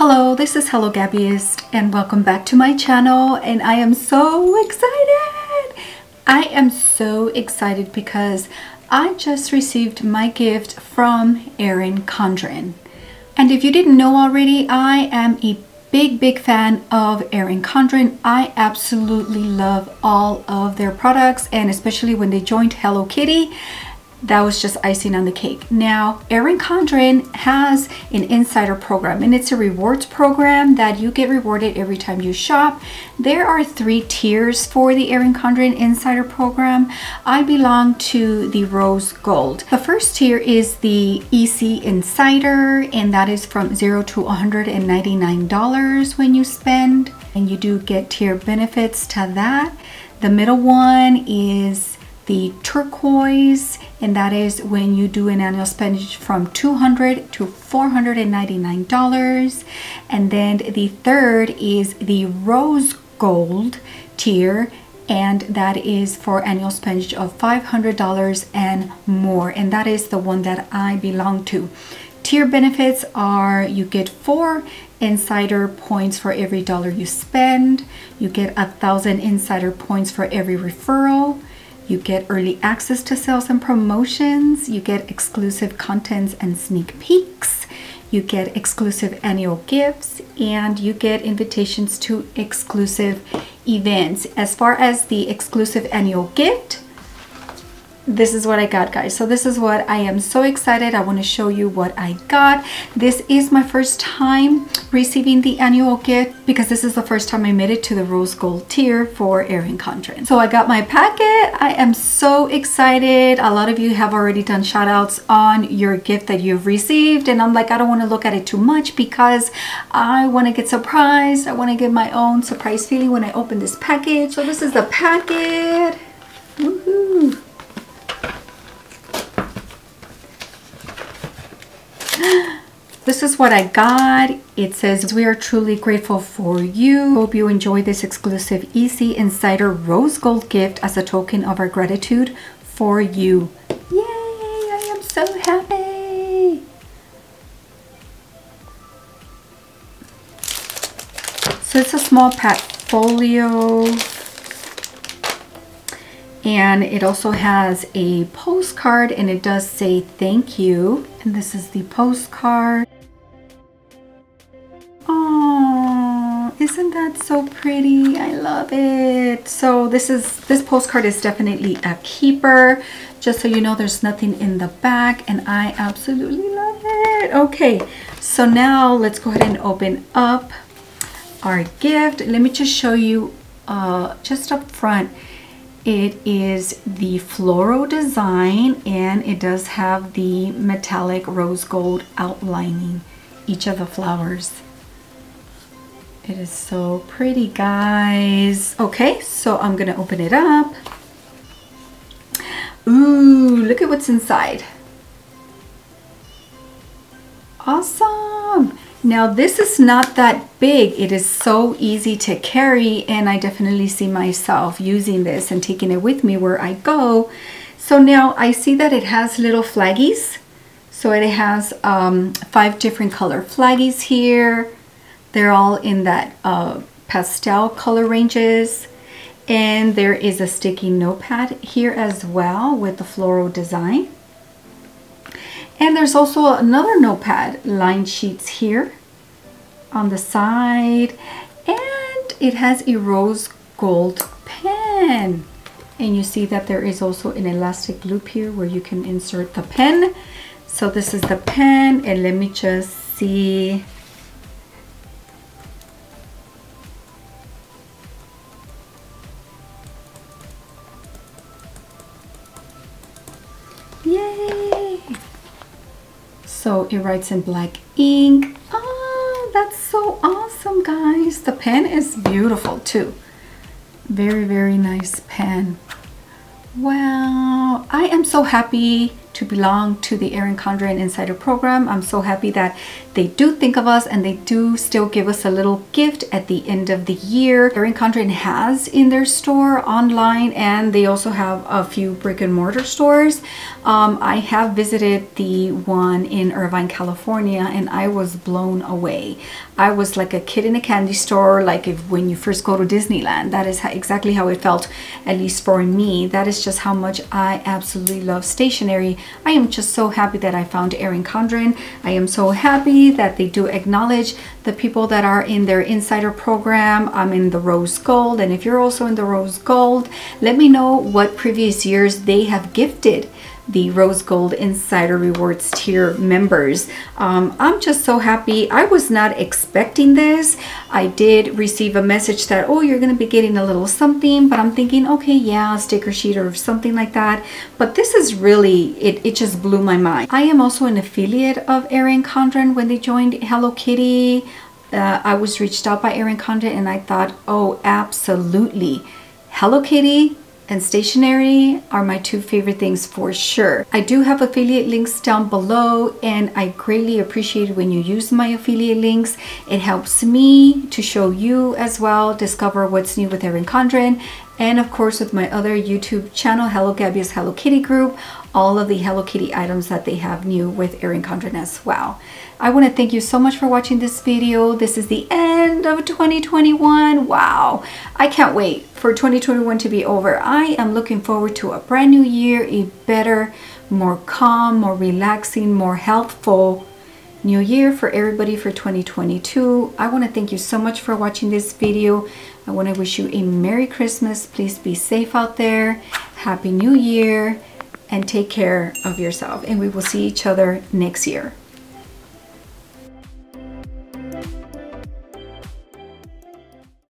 Hello, this is Hellogabbiest and welcome back to my channel and I am so excited! I am so excited because I just received my gift from Erin Condren. And if you didn't know already, I am a big, big fan of Erin Condren. I absolutely love all of their products and especially when they joined Hello Kitty that was just icing on the cake. Now, Erin Condren has an insider program and it's a rewards program that you get rewarded every time you shop. There are three tiers for the Erin Condren insider program. I belong to the rose gold. The first tier is the EC insider and that is from zero to $199 when you spend and you do get tier benefits to that. The middle one is the turquoise and that is when you do an annual spend from 200 to 499 dollars. And then the third is the rose gold tier and that is for annual spend of $500 and more. And that is the one that I belong to. Tier benefits are you get four insider points for every dollar you spend. You get a thousand insider points for every referral you get early access to sales and promotions. You get exclusive contents and sneak peeks. You get exclusive annual gifts and you get invitations to exclusive events. As far as the exclusive annual gift, this is what I got guys. So this is what I am so excited. I want to show you what I got. This is my first time receiving the annual gift because this is the first time I made it to the rose gold tier for Erin Condren. So I got my packet. I am so excited. A lot of you have already done shout outs on your gift that you've received and I'm like I don't want to look at it too much because I want to get surprised. I want to get my own surprise feeling when I open this package. So this is the packet. Woohoo! This is what I got. It says, we are truly grateful for you. Hope you enjoy this exclusive EC Insider Rose Gold gift as a token of our gratitude for you. Yay, I am so happy. So it's a small pack folio and it also has a postcard and it does say thank you and this is the postcard isn't that so pretty? I love it. So this is this postcard is definitely a keeper. Just so you know there's nothing in the back and i absolutely love it. Okay so now let's go ahead and open up our gift. Let me just show you uh just up front. It is the floral design and it does have the metallic rose gold outlining each of the flowers. It is so pretty, guys. Okay, so I'm gonna open it up. Ooh, look at what's inside. Awesome. Now this is not that big. It is so easy to carry and I definitely see myself using this and taking it with me where I go. So now I see that it has little flaggies. So it has um, five different color flaggies here. They're all in that uh, pastel color ranges. And there is a sticky notepad here as well with the floral design. And there's also another notepad line sheets here on the side. And it has a rose gold pen. And you see that there is also an elastic loop here where you can insert the pen. So this is the pen and let me just see So it writes in black ink. Oh, that's so awesome, guys. The pen is beautiful too. Very, very nice pen. Wow, I am so happy to belong to the Erin Condren Insider Program. I'm so happy that they do think of us and they do still give us a little gift at the end of the year. Erin Condren has in their store online and they also have a few brick and mortar stores. Um, I have visited the one in Irvine, California and I was blown away. I was like a kid in a candy store, like if when you first go to Disneyland. That is how, exactly how it felt, at least for me. That is just how much I absolutely love stationery. I am just so happy that I found Erin Condren. I am so happy that they do acknowledge the people that are in their insider program. I'm in the rose gold. And if you're also in the rose gold, let me know what previous years they have gifted the Rose Gold Insider Rewards tier members. Um, I'm just so happy. I was not expecting this. I did receive a message that, oh, you're going to be getting a little something, but I'm thinking, okay, yeah, a sticker sheet or something like that. But this is really, it, it just blew my mind. I am also an affiliate of Erin Condren when they joined Hello Kitty. Uh, I was reached out by Erin Condren and I thought, oh, absolutely. Hello Kitty, and stationery are my two favorite things for sure. I do have affiliate links down below and I greatly appreciate it when you use my affiliate links. It helps me to show you as well, discover what's new with Erin Condren and of course with my other YouTube channel, Hello Gabby's Hello Kitty group, all of the Hello Kitty items that they have new with Erin Condren as well. I want to thank you so much for watching this video. This is the end of 2021. Wow. I can't wait for 2021 to be over. I am looking forward to a brand new year, a better, more calm, more relaxing, more healthful new year for everybody for 2022. I want to thank you so much for watching this video. I want to wish you a Merry Christmas. Please be safe out there. Happy New Year and take care of yourself. And we will see each other next year.